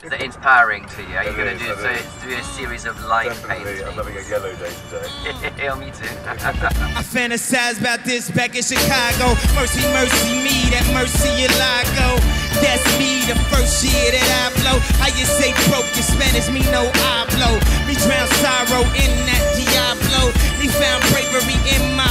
Is it inspiring to you? Are you going to do, do a series of line paintings? I'm having a yellow day today. yeah, me too. I fantasize about this back in Chicago. Mercy, mercy me, that Murciélago. Oh. That's me, the first year that I blow. How you say broke in Spanish, me no I blow. Me drown sorrow in that Diablo. Me found bravery in my